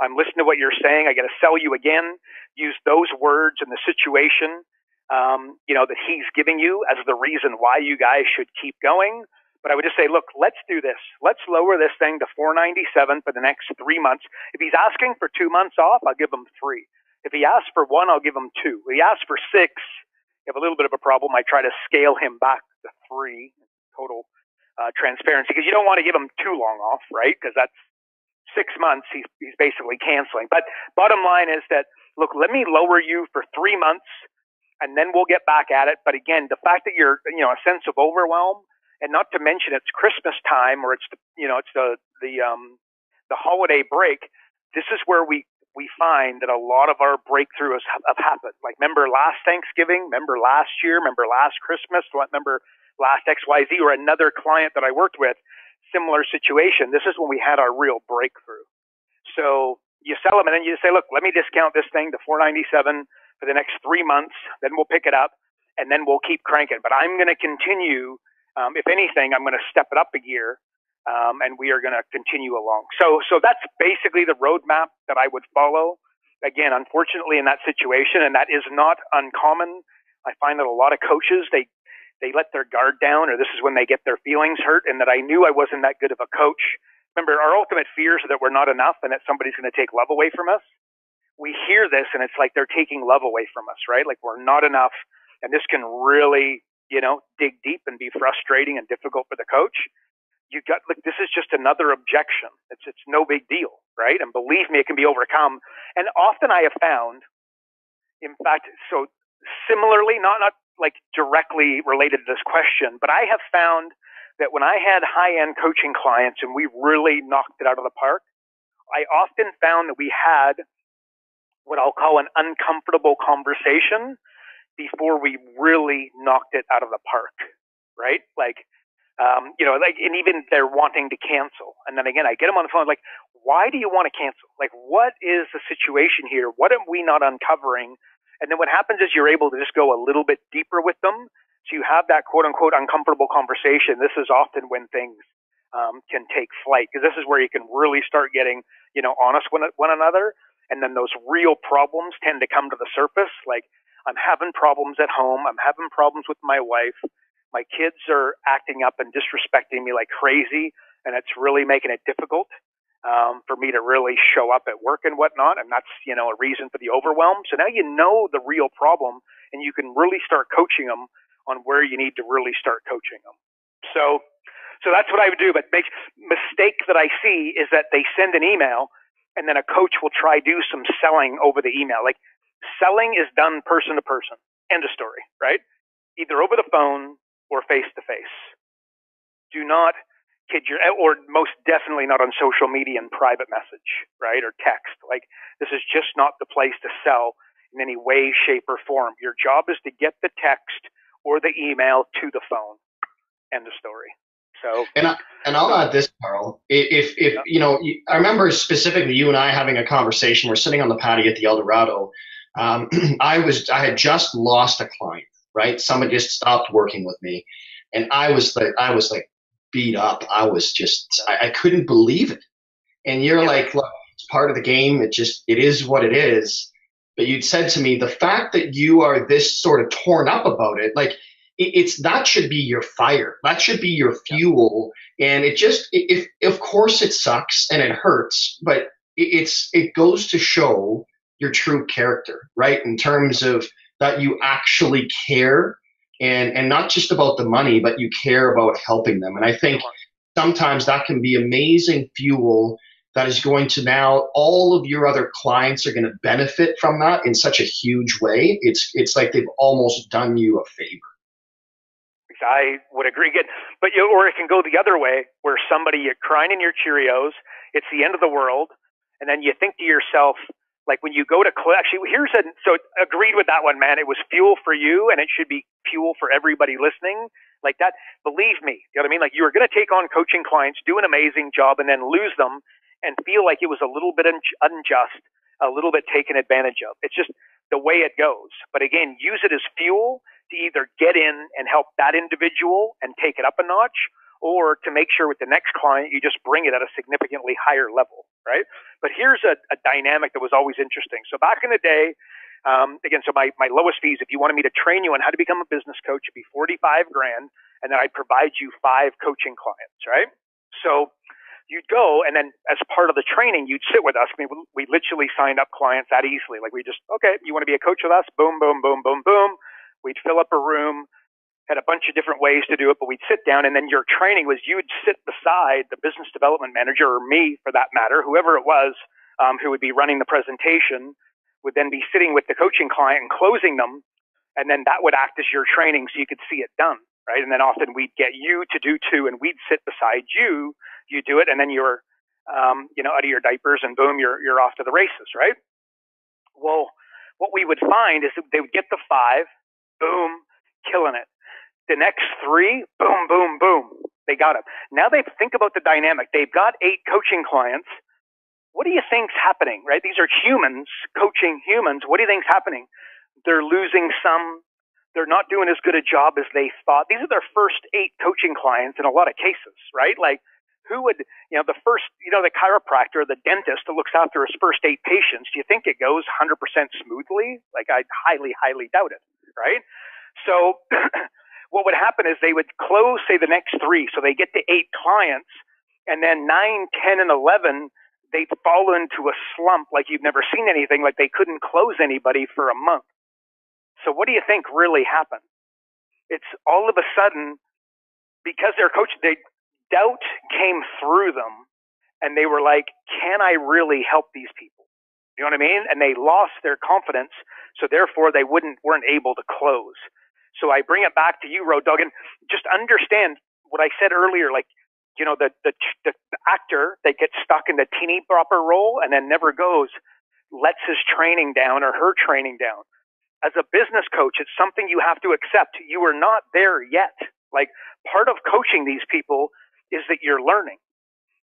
I'm listening to what you're saying. I got to sell you again. Use those words and the situation, um, you know, that he's giving you as the reason why you guys should keep going. But I would just say, look, let's do this. Let's lower this thing to 497 for the next three months. If he's asking for two months off, I'll give him three. If he asks for one, I'll give him two. If he asks for six, have a little bit of a problem, I try to scale him back to three total uh, transparency because you don't want to give him too long off, right? Because that's six months. He's he's basically canceling. But bottom line is that look, let me lower you for three months, and then we'll get back at it. But again, the fact that you're you know a sense of overwhelm, and not to mention it's Christmas time or it's the you know it's the the um the holiday break. This is where we we find that a lot of our breakthroughs have happened. Like, remember last Thanksgiving? Remember last year? Remember last Christmas? Remember last XYZ or another client that I worked with? Similar situation. This is when we had our real breakthrough. So you sell them and then you say, look, let me discount this thing to 497 for the next three months. Then we'll pick it up and then we'll keep cranking. But I'm going to continue. Um, if anything, I'm going to step it up a gear um, and we are going to continue along. So, so that's basically the roadmap that I would follow. Again, unfortunately, in that situation, and that is not uncommon. I find that a lot of coaches they they let their guard down, or this is when they get their feelings hurt, and that I knew I wasn't that good of a coach. Remember, our ultimate fears are that we're not enough, and that somebody's going to take love away from us. We hear this, and it's like they're taking love away from us, right? Like we're not enough, and this can really, you know, dig deep and be frustrating and difficult for the coach you got like this is just another objection. It's it's no big deal, right? And believe me, it can be overcome. And often I have found, in fact, so similarly, not not like directly related to this question, but I have found that when I had high end coaching clients and we really knocked it out of the park, I often found that we had what I'll call an uncomfortable conversation before we really knocked it out of the park, right? Like um, you know, like, and even they're wanting to cancel. And then again, I get them on the phone, like, why do you want to cancel? Like, what is the situation here? What are we not uncovering? And then what happens is you're able to just go a little bit deeper with them. So you have that quote unquote uncomfortable conversation. This is often when things um, can take flight because this is where you can really start getting, you know, honest with one another. And then those real problems tend to come to the surface. Like, I'm having problems at home. I'm having problems with my wife my kids are acting up and disrespecting me like crazy, and it's really making it difficult um, for me to really show up at work and whatnot. And that's you know a reason for the overwhelm. So now you know the real problem, and you can really start coaching them on where you need to really start coaching them. So, so that's what I would do. But make mistake that I see is that they send an email, and then a coach will try do some selling over the email. Like selling is done person to person. End of story, right? Either over the phone, or face to face. Do not kid your, or most definitely not on social media and private message, right, or text. Like this is just not the place to sell in any way, shape, or form. Your job is to get the text or the email to the phone. End of story. So and I, and I'll add this, Karl. If if yeah. you know, I remember specifically you and I having a conversation. We're sitting on the patio at the Eldorado. Um, I was I had just lost a client, right? Somebody just stopped working with me, and I was like I was like beat up. I was just I, I couldn't believe it. And you're yeah. like, look, it's part of the game. It just it is what it is. But you'd said to me the fact that you are this sort of torn up about it, like it's that should be your fire. That should be your fuel. And it just, if of course it sucks and it hurts, but it's it goes to show your true character, right? In terms of that you actually care and and not just about the money, but you care about helping them. And I think sometimes that can be amazing fuel that is going to now all of your other clients are going to benefit from that in such a huge way. It's it's like they've almost done you a favor. I would agree. Again, but you, or it can go the other way, where somebody you're crying in your Cheerios, it's the end of the world, and then you think to yourself, like when you go to cl- actually, here's a so agreed with that one, man. It was fuel for you, and it should be fuel for everybody listening. Like that, believe me, you know what I mean. Like you are going to take on coaching clients, do an amazing job, and then lose them, and feel like it was a little bit un- unjust, a little bit taken advantage of. It's just the way it goes. But again, use it as fuel to either get in and help that individual and take it up a notch, or to make sure with the next client you just bring it at a significantly higher level, right? But here's a, a dynamic that was always interesting. So back in the day, um, again, so my, my lowest fees, if you wanted me to train you on how to become a business coach, it'd be 45 grand, and then I'd provide you five coaching clients, right? So you'd go, and then as part of the training, you'd sit with us. I mean, we literally signed up clients that easily. Like we just, okay, you want to be a coach with us? Boom, boom, boom, boom, boom. We'd fill up a room, had a bunch of different ways to do it, but we'd sit down and then your training was you'd sit beside the business development manager or me for that matter, whoever it was um, who would be running the presentation would then be sitting with the coaching client and closing them. And then that would act as your training so you could see it done. Right. And then often we'd get you to do two and we'd sit beside you. You do it and then you're, um, you know, out of your diapers and boom, you're, you're off to the races. Right. Well, what we would find is that they would get the five boom, killing it. The next three, boom, boom, boom, they got it. Now they think about the dynamic. They've got eight coaching clients. What do you think's happening, right? These are humans coaching humans. What do you think's happening? They're losing some. They're not doing as good a job as they thought. These are their first eight coaching clients in a lot of cases, right? Like who would, you know, the first, you know, the chiropractor, the dentist that looks after his first eight patients, do you think it goes 100% smoothly? Like, I highly, highly doubt it right? So what would happen is they would close, say, the next three. So they get to eight clients, and then nine, ten, and 11, they'd fall into a slump like you've never seen anything, like they couldn't close anybody for a month. So what do you think really happened? It's all of a sudden, because their coach, they, doubt came through them, and they were like, can I really help these people? You know what I mean? And they lost their confidence, so therefore they wouldn't weren't able to close. So I bring it back to you, Road Dog, and just understand what I said earlier. Like, you know, the the, the actor that gets stuck in the teeny bopper role and then never goes, lets his training down or her training down. As a business coach, it's something you have to accept. You are not there yet. Like part of coaching these people is that you're learning.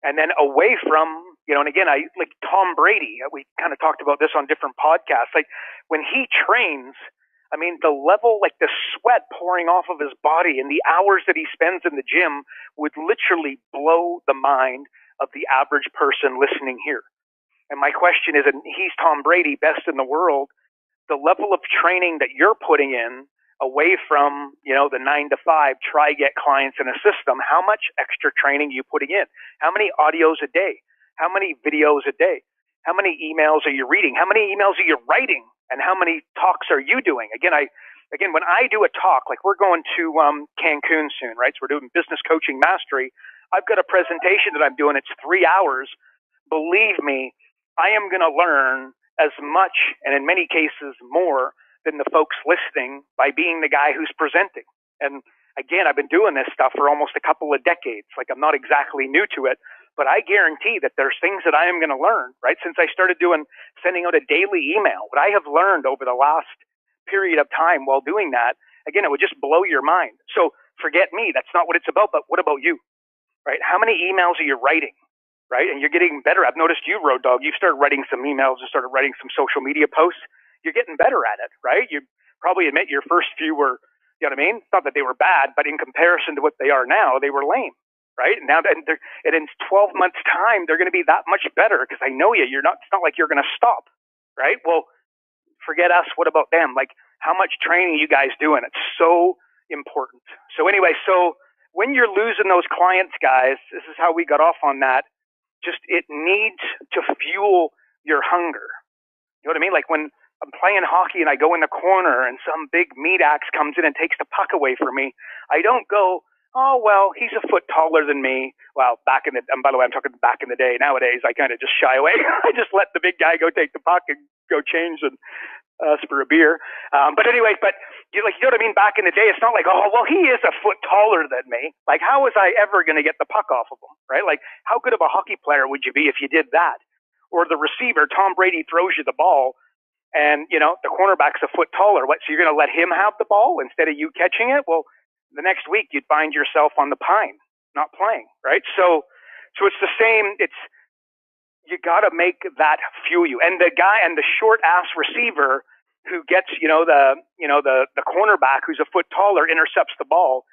And then away from you know, and again, I like Tom Brady. We kind of talked about this on different podcasts. Like when he trains, I mean, the level, like the sweat pouring off of his body and the hours that he spends in the gym would literally blow the mind of the average person listening here. And my question is, and he's Tom Brady, best in the world, the level of training that you're putting in away from, you know, the nine to five, try get clients in a system, how much extra training are you putting in? How many audios a day? How many videos a day? How many emails are you reading? How many emails are you writing? And how many talks are you doing? Again, I again when I do a talk, like we're going to um, Cancun soon, right? So we're doing business coaching mastery. I've got a presentation that I'm doing. It's three hours. Believe me, I am going to learn as much and in many cases more than the folks listening by being the guy who's presenting. And again, I've been doing this stuff for almost a couple of decades. Like I'm not exactly new to it, but I guarantee that there's things that I am going to learn, right? Since I started doing, sending out a daily email, what I have learned over the last period of time while doing that, again, it would just blow your mind. So forget me. That's not what it's about. But what about you? Right? How many emails are you writing? Right? And you're getting better. I've noticed you, Road Dog. you've started writing some emails and started writing some social media posts. You're getting better at it, right? You probably admit your first few were, you know what I mean? Not that they were bad, but in comparison to what they are now, they were lame right? And now, and, and in 12 months' time, they're going to be that much better because I know you. You're not. It's not like you're going to stop, right? Well, forget us. What about them? Like, how much training you guys doing? It's so important. So anyway, so when you're losing those clients, guys, this is how we got off on that. Just it needs to fuel your hunger. You know what I mean? Like when I'm playing hockey and I go in the corner and some big meat axe comes in and takes the puck away from me, I don't go, oh well, he's a foot taller than me. Well, back in the and by the way, I'm talking back in the day. Nowadays, I kind of just shy away. I just let the big guy go take the puck and go change and us for a beer. Um, but anyway, but you like you know what I mean. Back in the day, it's not like oh well, he is a foot taller than me. Like how was I ever going to get the puck off of him? Right? Like how good of a hockey player would you be if you did that? Or the receiver, Tom Brady throws you the ball. And you know the cornerback's a foot taller. What? So you're going to let him have the ball instead of you catching it? Well, the next week you'd find yourself on the pine, not playing, right? So, so it's the same. It's you got to make that fuel you. And the guy and the short ass receiver who gets, you know, the you know the the cornerback who's a foot taller intercepts the ball.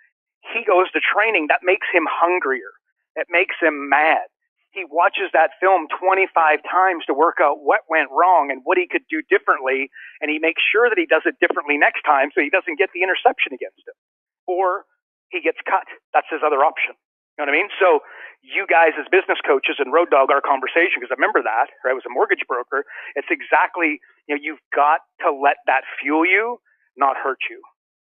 He goes to training. That makes him hungrier. It makes him mad. He watches that film 25 times to work out what went wrong and what he could do differently, and he makes sure that he does it differently next time so he doesn't get the interception against him or he gets cut. That's his other option. You know what I mean? So you guys as business coaches and Road Dog our conversation because I remember that. Right? I was a mortgage broker. It's exactly you know you've got to let that fuel you, not hurt you.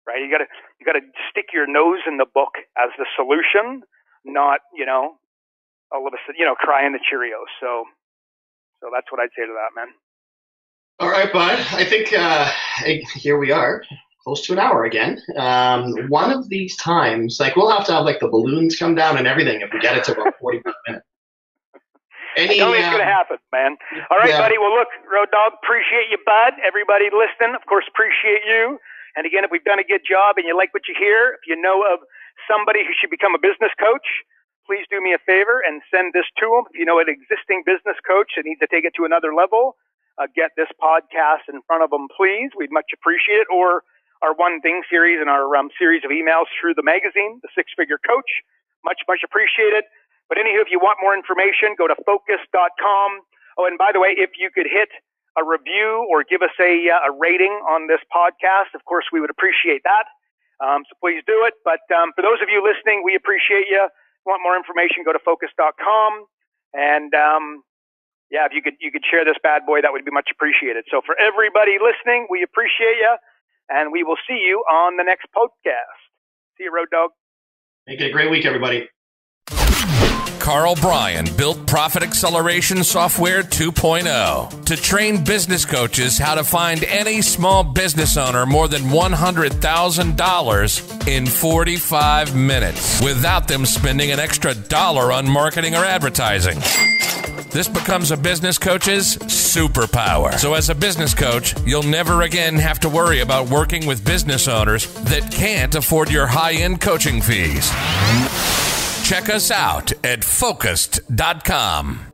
Right? You got to you got to stick your nose in the book as the solution, not you know all of a sudden you know crying the Cheerios. So so that's what I'd say to that man. All right, bud. I think uh, here we are close to an hour again. Um, one of these times, like we'll have to have like the balloons come down and everything if we get it to about 45 minutes. Any, I it's uh, going to happen, man. All right, yeah. buddy. Well, look, Road Dog, appreciate you, bud. Everybody listening, of course, appreciate you. And again, if we've done a good job and you like what you hear, if you know of somebody who should become a business coach, please do me a favor and send this to them. If you know an existing business coach that needs to take it to another level, uh, get this podcast in front of them, please. We'd much appreciate it. Or our One Thing series and our um, series of emails through the magazine, The Six Figure Coach. Much, much appreciated. But anywho, if you want more information, go to focused.com. Oh, and by the way, if you could hit a review or give us a, uh, a rating on this podcast, of course, we would appreciate that. Um, so please do it. But um, for those of you listening, we appreciate you. Want more information, go to focused.com. And um, yeah, if you could you could share this bad boy, that would be much appreciated. So for everybody listening, we appreciate you and we will see you on the next podcast. See you, Road Dog. Make it a great week, everybody. Karl Bryan built Profit Acceleration Software 2.0 to train business coaches how to find any small business owner more than $100,000 in 45 minutes without them spending an extra dollar on marketing or advertising. This becomes a business coach's superpower. So, as a business coach, you'll never again have to worry about working with business owners that can't afford your high end coaching fees. Check us out at focused.com.